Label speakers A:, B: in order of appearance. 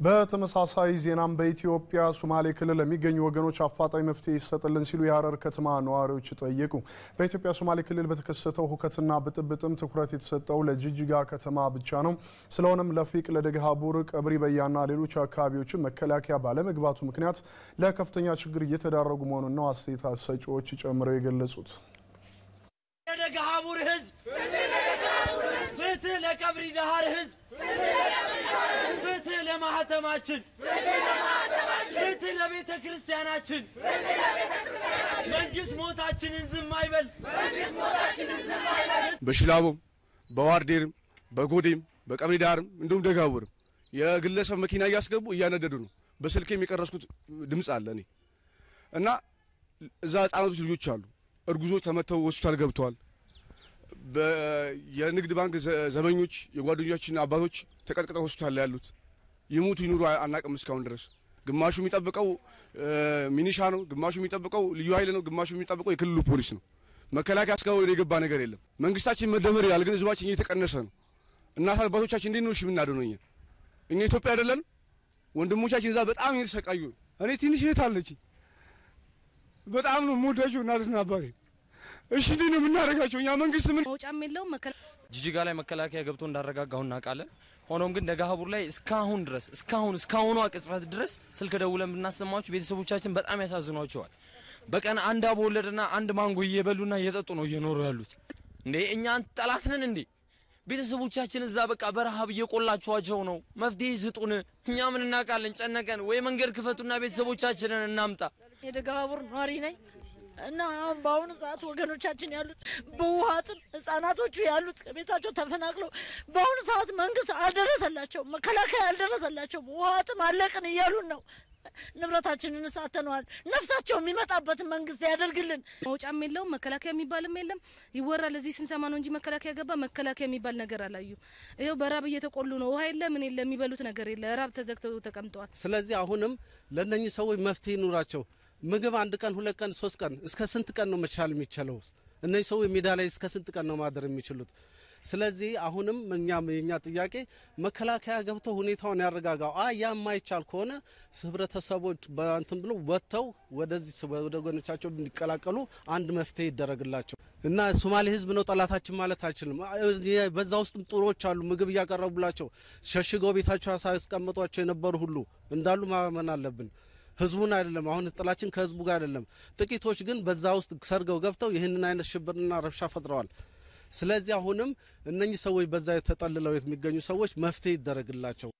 A: በተመሳሳይ ዜናም በኢትዮጵያ ሶማሌ ክልል ለሚገኙ ወገኖች አፋጣኝ መፍትሄ ይሰጥልን ሲሉ የሀረር ከተማ ነዋሪዎች ጠየቁ። በኢትዮጵያ ሶማሌ ክልል በተከሰተው ሁከትና ብጥብጥም ትኩረት የተሰጠው ለጅጅጋ ከተማ ብቻ ነው። ስለሆነም ለፊቅ፣ ለደገሃቡር፣ ቀብሪ በያና ሌሎች አካባቢዎችን መከላከያ ባለመግባቱ ምክንያት ለከፍተኛ ችግር እየተዳረጉ መሆኑን ነው አስተያየት ሰጪዎች ጨምረው የገለጹት።
B: ለደገሃቡር ህዝብ ፍትህ፣ ለቀብሪ ዳሃር ህዝብ ለማህተማችን ፍትህ፣ ለቤተ ክርስቲያናችን መንግስት ሞታችንን ዝም አይበል።
C: በሽላቦም በዋርዴርም በጎዴም በቀብሪ ዳርም እንዲሁም ደጋቡርም የግለሰብ መኪና እያስገቡ እያነደዱ ነው። በስልክ የሚቀረስኩት ድምፅ አለ እኔ እና እዛ ህጻናቶች ልጆች አሉ። እርጉዞች ተመተው ሆስፒታል ገብተዋል። የንግድ ባንክ ዘበኞች የጓደኞቻችን አባቶች ተቀጥቅጠው ሆስፒታል ላይ ያሉት ይሙቱ ይኑሩ አናቅም እስካሁን ድረስ። ግማሹ የሚጠብቀው ሚኒሻ ነው፣ ግማሹ የሚጠብቀው ልዩ ኃይል ነው፣ ግማሹ የሚጠብቀው የክልሉ ፖሊስ ነው። መከላከያ እስካሁን የገባ ነገር የለም። መንግስታችን መደመር ይላል፣ ግን ህዝባችን እየተቀነሰ ነው። እናት አባቶቻችን እንዴት ነው እሺ የምናድነው? እኛ እኛ ኢትዮጵያ አይደለን? ወንድሞቻችን እዛ በጣም እየተሰቃዩ ነው። እኔ ትንሽ እህት አለችኝ። በጣም ነው የምወዳቸው እናትና አባቴ። እሺ እንዴት ነው የምናደርጋቸው? እኛ መንግስት ምን
D: መውጫም የለውም።
E: ጅጅጋ ላይ መከላከያ ገብቶ እንዳረጋጋሁ እናውቃለን። ሆኖም ግን ደጋሀቡር ላይ እስካሁን ድረስ እስካሁን እስካሁኗ ቅጽበት ድረስ ስልክ ደውለን ብናሰማችሁ ቤተሰቦቻችን በጣም ያሳዝኗቸዋል። በቀን አንድ አቦወለድና አንድ ማንጎ እየበሉና እየጠጡ ነው እየኖሩ ያሉት። እንዴ እኛን ጠላት ነን እንዴ? ቤተሰቦቻችን እዛ በቃ በረሃብ እየቆላችኋቸው ነው። መፍትሄ ስጡን። እኛ ምን እናውቃለን? ጨነቀን። ወይ መንገድ ክፈቱና ቤተሰቦቻችንን እናምጣ።
F: የደጋሀቡር ነዋሪ ነኝ እና አሁን በአሁኑ ሰዓት ወገኖቻችን ያሉት በውሃ ጥም ህጻናቶቹ ያሉት ከቤታቸው ተፈናቅለው በአሁኑ ሰዓት መንግስት አልደረሰላቸው፣ መከላከያ አልደረሰላቸው። ውሃ ጥም አለቅን እያሉን ነው። ንብረታችንን እሳተነዋል። ነፍሳቸው የሚመጣበትን መንግስት ያደርግልን።
D: መውጫም የለውም። መከላከያ የሚባልም የለም። ይወራል እዚህ ስንሰማ ነው እንጂ መከላከያ ገባ መከላከያ የሚባል ነገር አላዩም። ይኸው በራብ እየተቆሉ ነው። ውሃ የለ ምን የለ የሚበሉት ነገር የለ። ራብ ተዘግተው ተቀምጠዋል።
G: ስለዚህ አሁንም ለእነኚህ ሰዎች መፍትሄ ይኑራቸው። ምግብ አንድ ቀን ሁለት ቀን ሶስት ቀን እስከ ስንት ቀን ነው መቻል የሚችለው? እነዚህ ሰዎች ሜዳ ላይ እስከ ስንት ቀን ነው ማደር የሚችሉት? ስለዚህ አሁንም እኛም የኛ ጥያቄ መከላከያ ገብቶ ሁኔታውን ያረጋጋው። አ ያ የማይቻል ከሆነ ህብረተሰቦች በእንትን ብሎ ወጥተው ወደዚህ ወደ ወገኖቻቸው እንዲቀላቀሉ አንድ መፍትሄ ይደረግላቸው እና ሶማሌ ህዝብ ነው ጠላታችን ማለት አይችልም። በዛ ውስጥም ጥሩዎች አሉ፣ ምግብ እያቀረቡላቸው ሸሽገው ቤታቸው ያስቀምጧቸው የነበሩ ሁሉ እንዳሉ ማመን አለብን። ህዝቡን አይደለም። አሁን ጥላችን ከህዝቡ ጋር አይደለም። ጥቂቶች ግን በዛ ውስጥ ሰርገው ገብተው ይህንን አይነት ሽብርና ረብሻ ፈጥረዋል። ስለዚህ አሁንም እነኚህ ሰዎች በዛ ተጠልለው የሚገኙ ሰዎች መፍትሄ ይደረግላቸው።